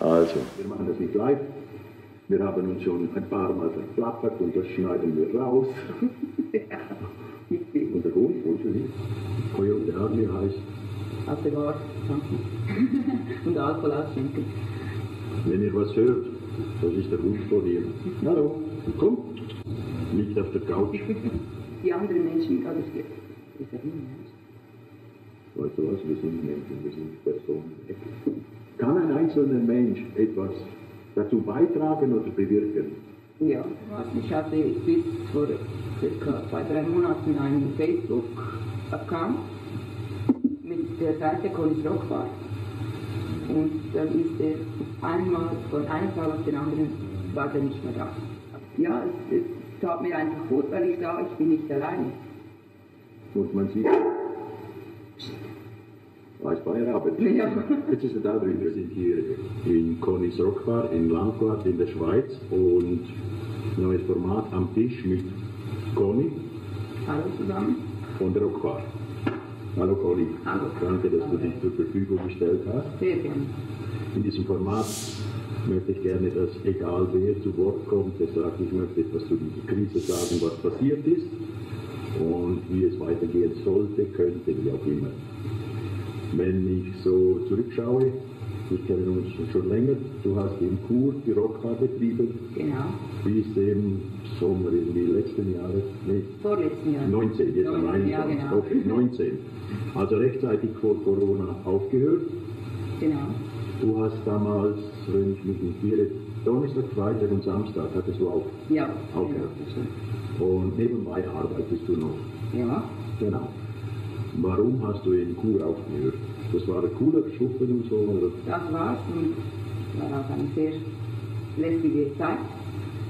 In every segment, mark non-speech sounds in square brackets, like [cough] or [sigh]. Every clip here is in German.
Also. Wir machen das nicht live. Wir haben uns schon ein paar Mal verplappert und das schneiden wir raus. [laughs] und der nicht. Coyote Army heißt. Aus der Wahrheit und Alkohol ausschenken. Wenn ihr was hört, das ist der Hund vor dir. Hallo, komm. Liegt auf der Couch. [laughs] Die anderen Menschen, das geht. Ist ja. Weißt du was, wir sind Menschen, wir sind Personen. Kann ein einzelner Mensch etwas dazu beitragen oder bewirken? Ja, ich hatte bis vor circa zwei, drei Monaten einen Facebook-Account mit der Seite Colis Rockbar. Und dann ist er einmal von einem Tag auf den anderen war er nicht mehr da. Ja, es, es tat mir einfach gut, weil ich sah, ich bin nicht alleine. Und man sieht, als Feierabend. Ja. Jetzt ist es da drin, wir sind hier in Conis Rockbar in Landquart in der Schweiz und neues Format am Tisch mit Conny Hallo zusammen. von der Rockbar. Hallo Conny. Hallo. Danke, dass du dich zur Verfügung gestellt hast. Sehr gerne. In diesem Format möchte ich gerne, dass egal wer zu Wort kommt, der sagt, ich möchte etwas zu dieser Krise sagen, was passiert ist und wie es weitergehen sollte, könnte, wie auch immer. Wenn ich so zurückschaue, wir kennen uns schon länger, du hast in Chur die Rockbar betrieben, Genau. bis im Sommer irgendwie letzten Jahres, nee, Vorletzten Jahr. 19, jetzt am 19, ja, 21, genau. okay, 19. Also rechtzeitig vor Corona aufgehört. Genau. Du hast damals, wenn ich mich nicht irre, Donnerstag, Freitag und Samstag hattest du auch Ja. aufgehört. Und nebenbei arbeitest du noch. Ja. Genau. Warum hast du in Chur aufgehört? Das war ein cooler Schuppen und so, oder? Das war's und war auch eine sehr lästige Zeit.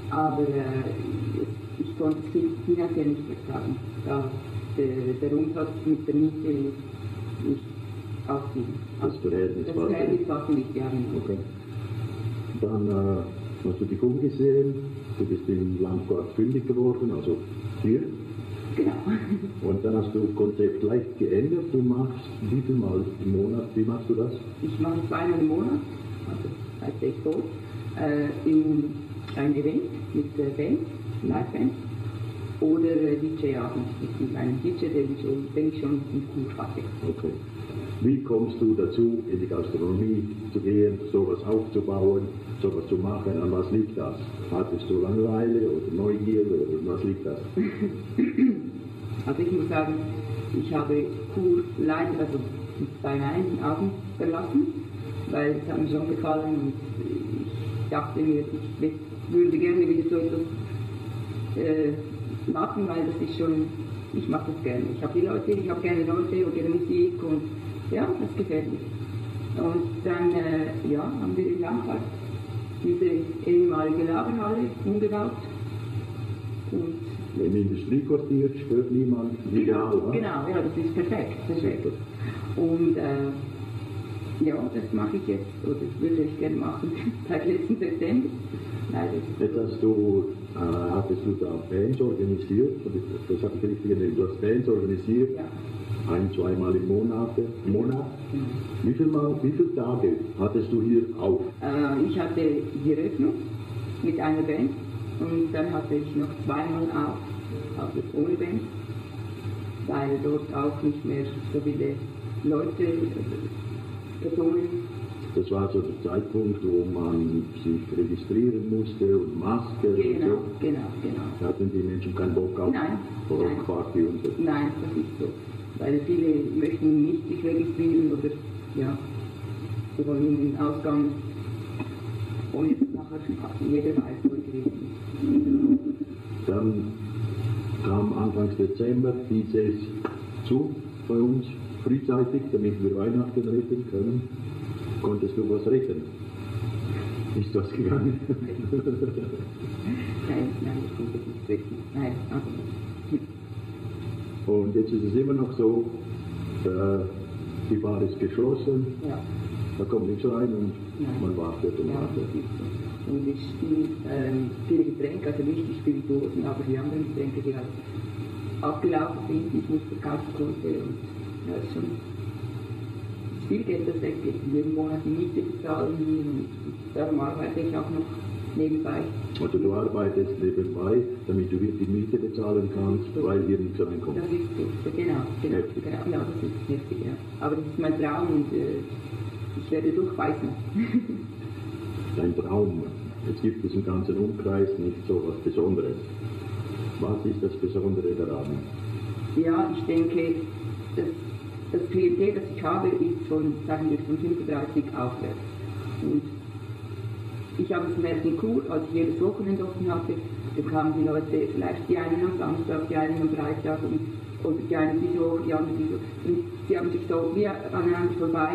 Aber äh, ich konnte es finanziell nicht bezahlen. Da der, der Umsatz mit der Miete nicht aufging. Das Verhältnis das war so. Verhältnis war nicht ja, genau. Okay. Dann äh, hast du dich umgesehen, du bist im Landquart fündig geworden, also hier. Genau. Und dann hast du das Konzept leicht geändert. Du machst wie viel Mal im Monat, wie machst du das? Ich mache zweimal im Monat, also heißt ich so, äh, in ein Event mit der Band, Liveband, oder äh, DJ-Abend mit einem DJ, den ich schon, den ich schon Kur hatte. Okay. Wie kommst du dazu, in die Gastronomie zu gehen, sowas aufzubauen, sowas zu machen? An was liegt das? Hattest du Langeweile oder Neugierde oder was liegt das? Also ich muss sagen, ich habe Kur leider also beim einen Abend verlassen, weil es hat mir schon gefallen und ich dachte mir, ich würde gerne wieder so etwas äh, machen, weil das ist schon, ich mache das gerne. Ich habe die Leute, ich habe gerne Leute und gerne Musik und ja, das gefällt mir. Und dann äh, ja, haben wir in Langfahrt diese ehemalige Lagerhalle umgebaut und Im Industriequartier stört niemand, Genau, wa? genau, ja, das ist perfekt. perfekt. Und äh, ja, das mache ich jetzt, oder würde ich gerne machen, [laughs] seit letzten September. Jetzt hast du, äh, hattest du da Bands organisiert, das habe ich richtig genannt, du hast Bands organisiert, Ja. Ein, zweimal im Monat. Monat. Wie, viel Mal, wie viele Tage hattest du hier auf? Äh, ich hatte die Eröffnung mit einer Band und dann hatte ich noch zweimal auf, also ohne Band, weil dort auch nicht mehr so viele Leute, äh, Personen Das war so der Zeitpunkt, wo man sich registrieren musste und Maske und Genau, so. genau, genau. Da hatten die Menschen keinen Bock auf Nein. Rockparty und so. Nein, das ist so. Weil viele möchten nicht sich registrieren oder ja, sie wollen den Ausgang ohne nachher jeder weiß, wo gewesen ist. Dann kam Anfang Dezember dieses zu bei uns frühzeitig, damit wir Weihnachten retten können. Konntest du was retten? Ist das gegangen? [laughs] Nein, nein, ich konnte nicht wissen. Nein, also, Und jetzt ist es immer noch so, äh, die Bar ist geschlossen, ja. da kommt nichts rein und Nein. man wartet und Ja, wartet. Und ich spiele ähm, viele Getränke, also nicht die Spirituosen, aber die anderen Getränke, die halt abgelaufen sind, die ich nicht verkaufen konnte. Und ja, ist schon viel Geld, das weggeht. Jeden Monat die Miete bezahlen und darum arbeite ich auch noch nebenbei. Also du arbeitest nebenbei, damit du die Miete bezahlen kannst, weil hier nichts reinkommt. Das ist so, genau, genau, Heftig. genau, ja, das ist heftig, ja. Aber das ist mein Traum und äh, ich werde durchbeißen. [laughs] Dein Traum. Jetzt gibt es im ganzen Umkreis nicht so was Besonderes. Was ist das Besondere daran? Ja, ich denke, das, das Klientel, das ich habe, ist von, sagen wir, von 35 aufwärts. Und ich habe es merkt in Kur, als ich jedes Wochenende offen hatte, da kamen die Leute, vielleicht die einen am Samstag, die einen am Freitag und, oder die einen diese Woche, die anderen diese Woche. Und sie haben sich so wie aneinander vorbei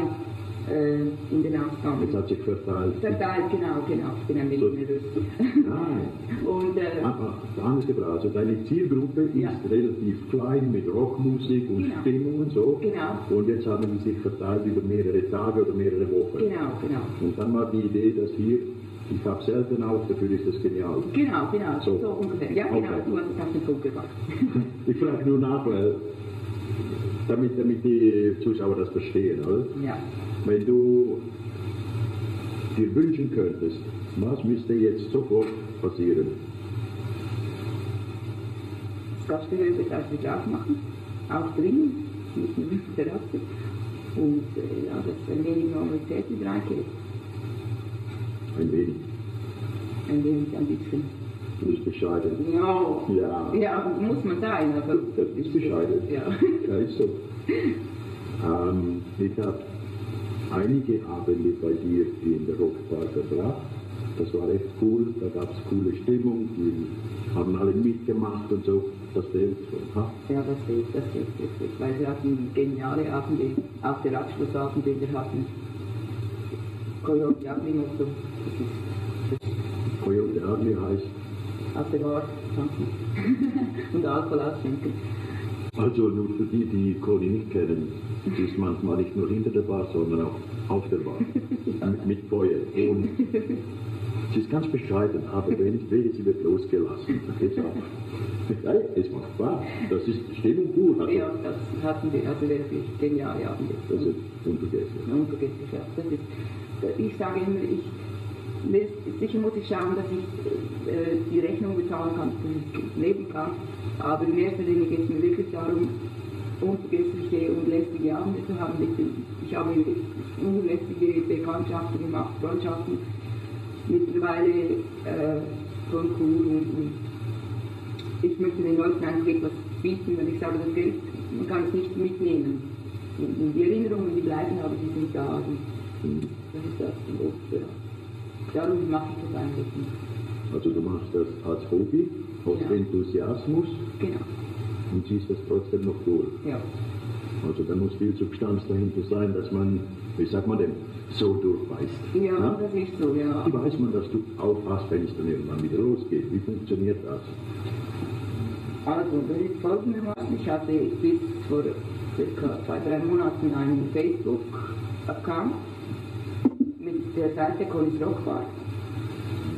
äh, in den Ausgaben. Jetzt hat sich verteilt. Verteilt, genau, genau. Ich bin ein So. wenig nervös. Nein. [laughs] Und äh, ah, anders gefragt. Also deine Zielgruppe ist Ja. relativ klein mit Rockmusik und Genau. Stimmung und so. Genau. Und jetzt haben die sich verteilt über mehrere Tage oder mehrere Wochen. genau, genau. Und dann war die Idee, dass hier, ich habe selten auch, dafür ist das genial. Genau, genau, So. so, ungefähr. Ja, genau, Okay. du hast den Punkt gebracht. [laughs] Ich frage nur nach, weil, damit, damit die Zuschauer das verstehen. Oder? ja. Wenn du dir wünschen könntest, was müsste jetzt sofort passieren? Das Gastgehöbe darf ich auch machen, auch nicht nur auf der Terrasse. Und äh, ja, dass ein wenig Normalität wieder reingeht. Ein wenig. Ein wenig, ein bisschen. Du bist bescheiden. Ja, Ja. ja muss man sein. Also, Das ist bescheiden. Ja. [laughs] Ja, ist so. Ähm, ich habe einige Abende bei dir in der Rockbar verbracht. Das war echt cool, da gab es coole Stimmung, die haben alle mitgemacht und so. Das fehlt so. Ha? Ja, das fehlt, das fehlt wirklich. Weil wir hatten geniale Abende, auch der Abschlussabend, den wir hatten. Ugly noch so. Ugly heißt, auf Bar tanzen. [laughs] Und Alkohol ausschenken. also nur für die, die Conny nicht kennen, sie ist manchmal nicht nur hinter der Bar, sondern auch auf der Bar. [laughs] mit, mit Feuer. Und sie ist ganz bescheiden, aber wenn wehe, sie wird losgelassen, geht's auf. Ja, es macht Spaß. Das ist Stimmung pur. Also, Ja, das hatten wir, also wirklich geniale Abende. Das ist unvergessen. Unvergesslich, ja. Das ist, ich sage immer, ich, sicher muss ich schauen, dass ich äh, die Rechnung bezahlen kann, dass ich leben kann. Aber in erster Linie geht es mir wirklich darum, unvergessliche und lästige Abende zu haben. Ich, bin- ich habe unlästige Bekanntschaften gemacht, Freundschaften mittlerweile äh, von Kur und, und ich möchte den Leuten einfach etwas bieten, wenn ich sage, das Geld, man kann es nicht mitnehmen. Und, und die Erinnerungen, die bleiben, aber die sind da. Und Mhm. das ist das. Und, ja. Darum mache ich das eigentlich nicht. Also du machst das als Hobby, aus Ja. Enthusiasmus Genau. und ziehst das trotzdem noch durch. Ja. Also da muss viel Substanz dahinter sein, dass man, wie sagt man denn, so durchbeißt. Ja, das ist so, ja. Wie weiß man, dass du aufpasst, wenn es dann irgendwann wieder losgeht? Wie funktioniert das? Also, das ist folgendermaßen. Ich hatte bis vor circa zwei, drei Monaten einen Facebook-Account der Seite Colis Rockbar.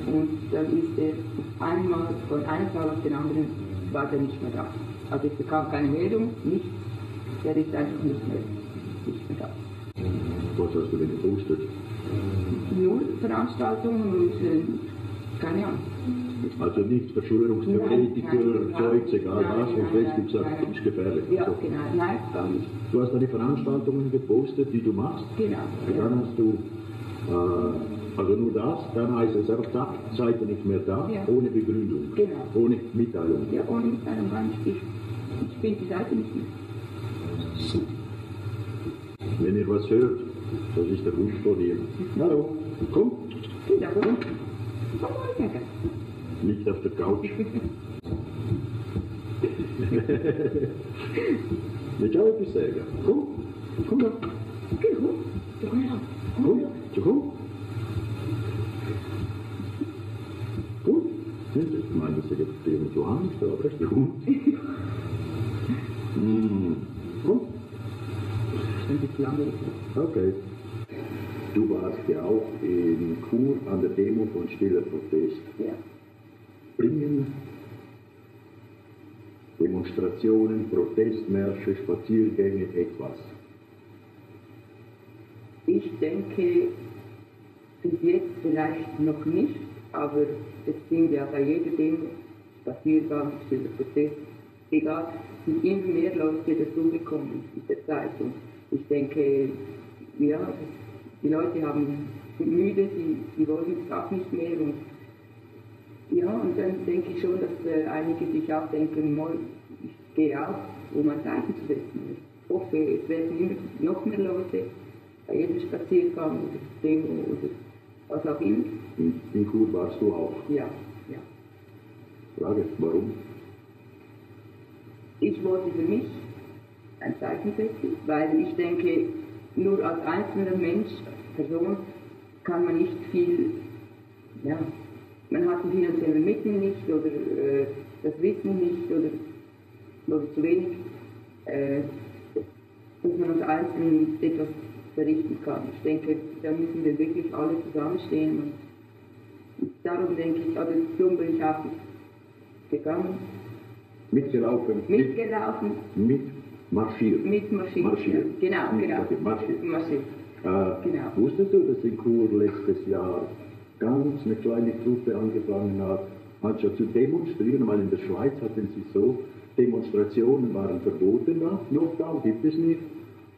Und dann ist er einmal von einem Tag auf den anderen war der nicht mehr da. Also ich bekam keine Meldung, nichts. Der ist einfach nicht mehr, nicht mehr da. Was hast du denn gepostet? Nur Veranstaltungen und äh, keine Ahnung. Also nicht Verschwörungstheoretiker, Zeugs, egal was, und Facebook sagt, nein. das ist gefährlich. Ja, So. genau. Nein, gar nicht. Du hast deine Veranstaltungen gepostet, die du machst. Genau. Und dann hast du, also nur das, dann heißt es einfach, zack, seid ihr nicht mehr da, Ja. ohne Begründung, Genau. ohne Mitteilung. Ja, ohne Mitteilung gar nicht. Ich, ich finde die Seite nicht mehr. Wenn ihr was hört, das ist der Hund von ihr. Hallo, komm, Ja, komm. Komm liegt auf der Couch. [laughs] Willst du auch etwas sagen? Komm, komm doch, Geh hoch. Du komm her. komm, so komm. Komm. Ich meine, das ist ja irgend so Angst, aber das ist der Hund. Mm. Komm. Ein bisschen lange. Okay. Du warst ja auch in Chur an der Demo von Stiller Protest. Ja. Bringen Demonstrationen, Protestmärsche, Spaziergänge etwas? Ich denke, bis jetzt vielleicht noch nicht, aber es sind ja bei jeder Demo, Spaziergang, stiller Prozess, egal, sind immer mehr Leute dazugekommen mit der Zeit. Und ich denke, ja, die Leute haben, sind müde, sie, sie wollen es auch nicht mehr. Und, ja, und dann denke ich schon, dass äh, einige sich auch denken, ich gehe auch, um ein Zeichen zu setzen. Ich hoffe, es werden immer noch mehr Leute bei jedem Spaziergang oder Demo oder was auch immer. In, in Chur warst du auch. Ja. Frage, warum? Ich wollte für mich ein Zeichen setzen, weil ich denke, nur als einzelner Mensch, Person, kann man nicht viel, ja, man hat die finanziellen Mittel nicht oder äh, das Wissen nicht oder, oder zu wenig, äh, dass man als Einzelnen etwas verrichten kann. Ich denke, da müssen wir wirklich alle zusammenstehen und darum denke ich, also darum bin ich auch gegangen, Mitgelaufen? mitgelaufen, Mit, marschiert? mit marschiert. Marschiert. Genau, genau. marschiert, marschiert. Äh, Genau. Wusstest du, dass in Chur letztes Jahr ganz eine kleine Truppe angefangen hat, anstatt zu demonstrieren, weil in der Schweiz hatten sie so, Demonstrationen waren verboten da, Lockdown gibt es nicht.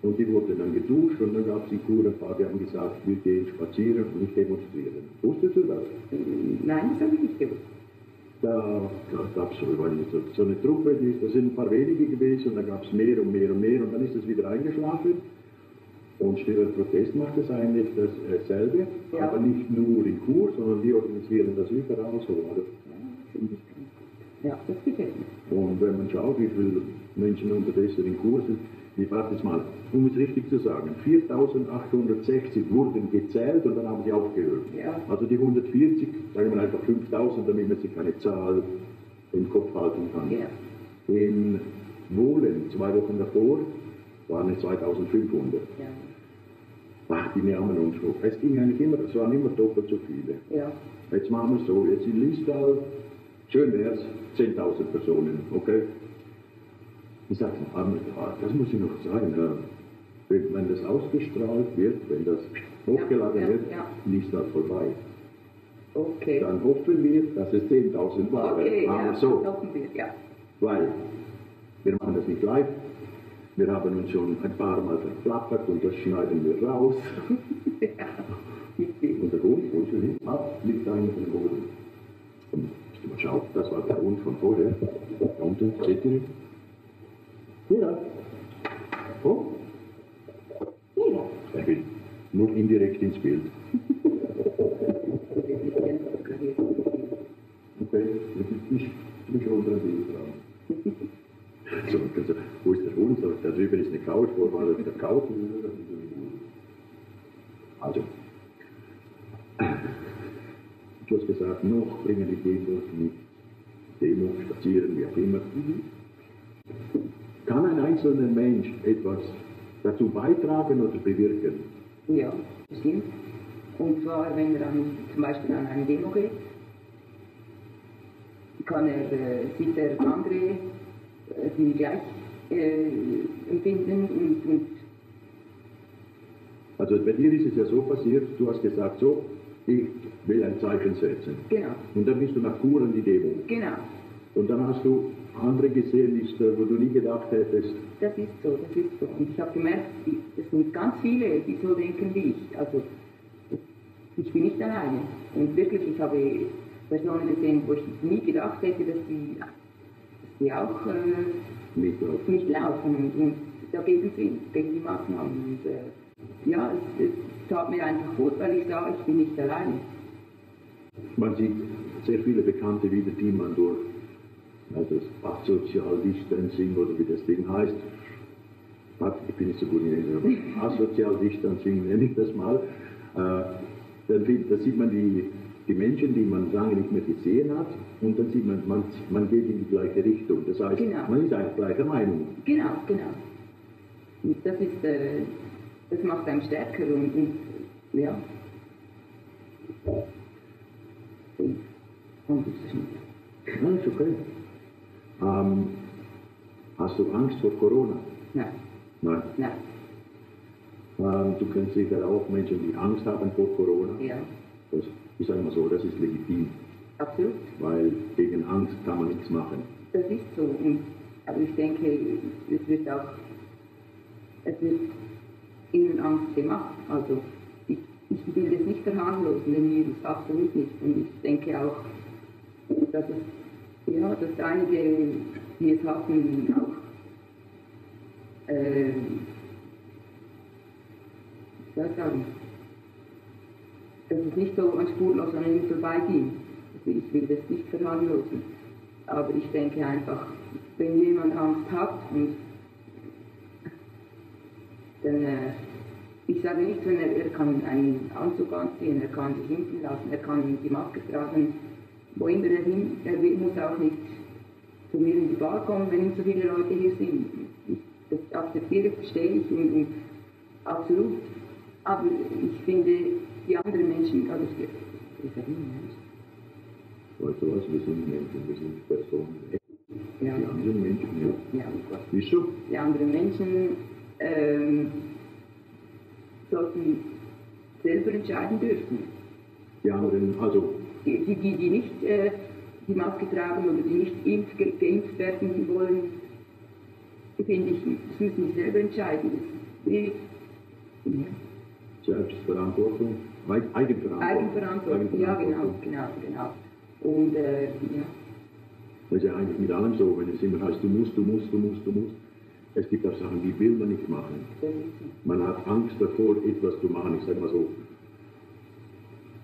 Und die wurden dann geduscht und dann gab es in Chur ein paar, die haben gesagt, wir gehen spazieren und nicht demonstrieren. Wusstest du das? Nein, das habe ich nicht gewusst. Da, gab es so, so, eine Truppe, die, da sind ein paar wenige gewesen und dann gab es mehr und mehr und mehr und dann ist es wieder eingeschlafen. Und stiller Protest macht es eigentlich dasselbe, Ja. aber nicht nur in Chur, sondern die organisieren das überall so. Oder? Ja, das gefällt mir. Und wenn man schaut, wie viele Menschen unterdessen in Chur sind, ich warte jetzt mal, um es richtig zu sagen, 4860 wurden gezählt und dann haben sie aufgehört. Ja. Also die 140, sagen wir einfach 5000, damit man sich keine Zahl im Kopf halten kann. Ja. In Wohlen, zwei Wochen davor, waren es 2500. Ja. Ach, die nehmen uns hoch. Es ging eigentlich immer, es waren immer doppelt so viele. Ja. Jetzt machen wir es so, jetzt in Liestal, schön wär's, 10.000 Personen, okay? Ich sage, das muss ich noch sagen, wenn, wenn das ausgestrahlt wird, wenn das hochgeladen Ja, ja, wird, ja. Liestal vorbei. Okay. Dann hoffen wir, dass es 10.000 waren. Okay, Aber ja, so, das hoffen wir, ja. weil wir machen das nicht live. Wir haben uns schon ein paar Mal verplappert und das schneiden wir raus. [laughs] Und der Hund, wo er hin? Ah, liegt da hinten im Boden. Und mal schauen, das war der Hund von vorher. Da unten, seht ihr Ja. Oh, Ja. er will nur indirekt ins Bild. Okay, ich bin schon unter dem Bild dran. So, also, wo ist der Hund? So, Da drüben ist eine Couch, wo war der Couch? Also, du hast gesagt, noch bringen die Demos mit Demo, spazieren, wie auch immer. Kann ein einzelner Mensch etwas dazu beitragen oder bewirken? Ja, stimmt. Und zwar, wenn er an, zum Beispiel an eine Demo geht, kann er, äh, sieht er andere, äh, die gleich äh, empfinden und, und Also bei dir ist es ja so passiert, du hast gesagt, so, ich will ein Zeichen setzen. genau, Und dann bist du nach Chur an die Demo. genau, Und dann hast du andere gesehen, die- wo du nie gedacht hättest, das ist so, das ist so. Und ich habe gemerkt, es sind ganz viele, die so denken wie ich. Also ich bin nicht alleine. Und wirklich, ich habe Personen gesehen, wo ich nie gedacht hätte, dass die, dass die auch äh, mitlaufen. nicht laufen und, und dagegen sind, gegen die Maßnahmen. Und, äh, ja, es, es tat mir einfach gut, weil ich sah, ich bin nicht alleine. Man sieht sehr viele Bekannte wieder, die man durch also das Asozial Distancing oder wie das Ding heißt, ich bin nicht so gut in Englisch, aber [laughs] Asozial Distancing nenne ich das mal, äh, dann find, da sieht man die, die Menschen, die man lange nicht mehr gesehen hat und dann sieht man, man, man geht in die gleiche Richtung. Das heißt, Genau. man ist eigentlich gleicher Meinung. Genau, genau. Und das ist, äh, das macht einen stärker und, und ja. Und das ist nicht. Ja, ist okay. Ähm, hast du Angst vor Corona? Nein, Nein. nein. Ähm, du kennst sicher auch Menschen, die Angst haben vor Corona. Ja, Das, ich sage mal so, das ist legitim, absolut. weil gegen Angst kann man nichts machen. Das ist so. Und, aber ich denke, es wird auch, es wird ihnen Angst gemacht. Also ich, ich will das nicht verharmlosen, den Virus, absolut nicht. Und ich denke auch, dass es, ja, dass einige, die es hatten, auch, äh, soll ich sagen, dass es nicht so an spurlos an ihnen vorbeiging. Also ich will das nicht verharmlosen. Aber ich denke einfach, wenn jemand Angst hat und dann, äh, ich sage nicht, wenn er, er kann einen Anzug anziehen, er kann sich impfen lassen, er kann die Maske tragen, wo immer er hin, er muss auch nicht zu mir in die Bar kommen, wenn nicht so viele Leute hier sind. Das akzeptiere, verstehe ich und, und absolut. Aber ich finde, die anderen Menschen, also ich, ich sage nicht Menschen, Weißt du was, wir sind Menschen, wir sind Personen. ja, Die anderen Menschen, ja. ja, Gott. Wieso? die anderen Menschen ähm, sollten selber entscheiden dürfen. Die anderen, also, Die, die, die, die nicht äh, die Maske tragen oder die nicht impf, ge, geimpft werden wollen, finde ich, das müssen die selber entscheiden. Wie, Selbstverantwortung, Eig- Eigenverantwortung. Eigenverantwortung. Ja, genau, genau, genau. Und äh, ja, Das ist ja eigentlich mit allem so, wenn es immer heißt, du musst, du musst, du musst, du musst. Es gibt auch Sachen, die will man nicht machen. Man hat Angst davor, etwas zu machen. Ich sage mal so,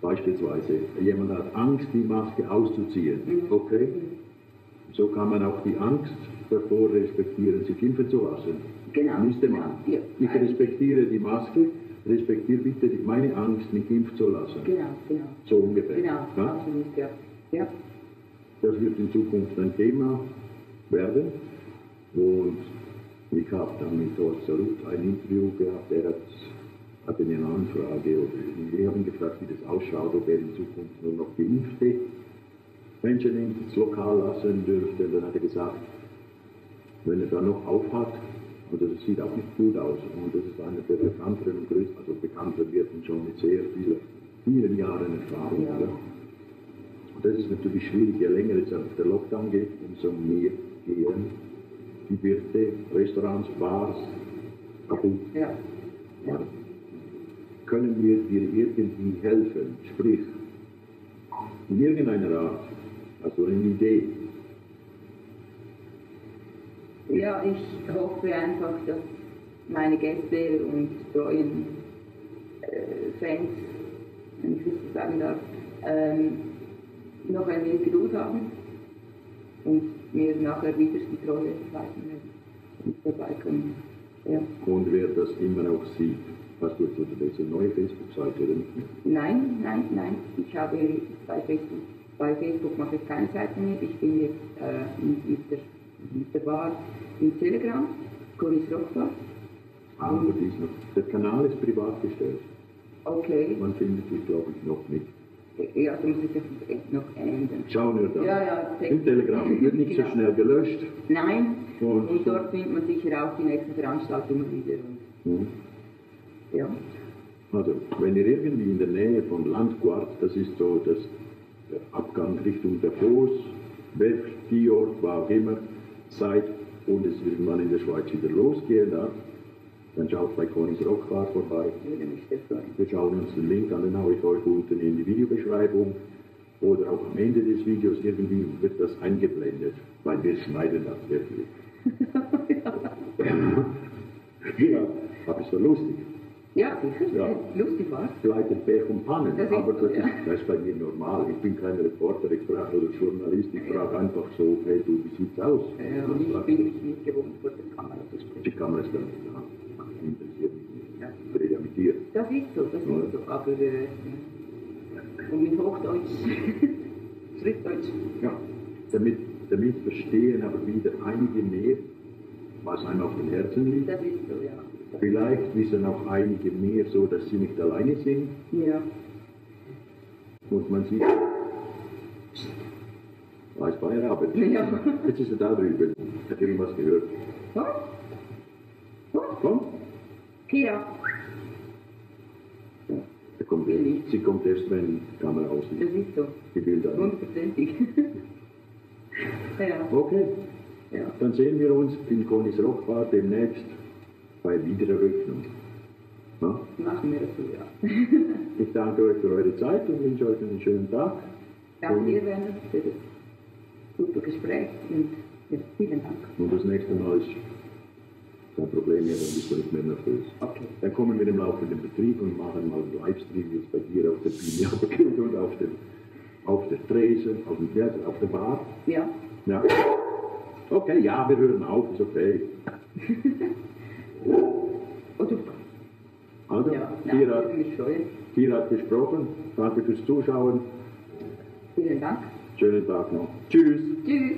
beispielsweise, jemand hat Angst, die Maske auszuziehen. Okay? So kann man auch die Angst davor respektieren, sich impfen zu lassen. Genau, Müsste man. ja. Ich respektiere die Maske, respektiere bitte meine Angst, mich impfen zu lassen. Genau, genau. So ungefähr. Genau, Ja? absolut, ja. Ja, Das wird in Zukunft ein Thema werden. Und ich habe dann mit Horst Ruth ein Interview gehabt. Er hat, hatte mir eine Anfrage oder haben ihn gefragt, wie das ausschaut, ob er in Zukunft nur noch Geimpfte Menschen ins Lokal lassen dürfte. Dann hat er gesagt, wenn er da noch aufhat, also das sieht auch nicht gut aus. Und das ist einer der bekannteren und größten, also bekannter wird und schon mit sehr vielen, vielen Jahren Erfahrung. Ja. Und das ist natürlich schwierig, je länger jetzt einfach der Lockdown geht, umso mehr gehen die Wirte, Restaurants, Bars kaputt. ja. Ja. Können wir dir irgendwie helfen? Sprich, in irgendeiner Art, also eine Idee. Ja, ich hoffe einfach, dass meine Gäste und treuen äh, Fans, wenn ich das so sagen darf, ähm, noch ein wenig Geduld haben und mir nachher wieder die Treue und vorbeikommen. Ja. Und wer das immer noch sieht, hast du jetzt also diese neue Facebook-Seite oder nicht? Nein, nein, nein. Ich habe bei Facebook, bei Facebook mache ich keine Seite mehr. Ich bin jetzt äh, mit, der, mit der Bar in Telegram, Coris Rockbar. Aber die ist noch, der Kanal ist privat gestellt. Okay. Man findet dich, glaube ich, noch nicht. Ja, da muss ich das echt noch ändern. Schauen wir dann. Ja, ja, Im Telegram wird nicht so Genau. schnell gelöscht. Nein, Und- und, dort findet man sicher auch die nächsten Veranstaltungen wieder. Und, Mhm. Ja. Also, wenn ihr irgendwie in der Nähe von Landquart, das ist so das, der Abgang Richtung Davos, Werft, Fjord, war auch immer, seid und es irgendwann in der Schweiz wieder losgehen darf, dann schaut bei Conis Rockbar vorbei. Würde mich sehr freuen. Wir schauen uns den Link an, den haue ich euch unten in die Videobeschreibung oder auch am Ende des Videos irgendwie wird das eingeblendet, weil wir schneiden das wirklich. [laughs] ja, aber es war lustig. Ja. Ja. Lustig war Begleitet Pech und Pannen, Das aber das, ja. ist, das ist bei mir normal. Ich bin kein Reporter, ich frage oder Journalist, ich frage einfach so, hey du, wie sieht's aus? äh, Und ich bin nicht gewohnt, vor der Kamera zu sprechen. Die Kamera ist dann nicht da. Interessiert mich nicht. Ja. Ich rede ja mit dir. Das ist so, das ist so. Aber äh, und mit Hochdeutsch, [laughs] Schriftdeutsch, Ja, damit, damit verstehen aber wieder einige mehr, was einem auf den Herzen liegt. das ist so, ja. Vielleicht wissen auch einige mehr so, dass sie nicht alleine sind Ja, und man sieht, weiß Feierabend. Ja. Jetzt ist er da drüben. Hat irgendwas gehört. Oh, oh, Komm, Kira, kommt erst, Nicht. sie kommt erst, wenn die Kamera aus Das ist. ist so. Die Bilder. Hundertprozentig. [laughs] ja, Okay, ja. dann sehen wir uns in Conny's Rockbar demnächst bei Wiedereröffnung. Ja? Machen wir das so, ja. [laughs] Ich danke euch für eure Zeit und wünsche euch einen schönen Tag. Danke dir, Werner, für das super Gespräch und ja, vielen Dank. Und das nächste Mal ist kein Problem mehr, dann bist du nicht mehr nervös. Okay. Dann kommen wir im laufenden Betrieb und machen mal einen Livestream jetzt bei dir auf der Bühne [laughs] abgekühlt und auf dem auf der Tresen, auf, dem, ja, auf der Bar. Ja, Ja. Okay, ja, wir hören auf, ist okay. [laughs] oh super. Also, Ja, ja, hat, hier hat gesprochen. Danke fürs Zuschauen. Vielen Dank. Schönen Tag noch. Tschüss. Tschüss.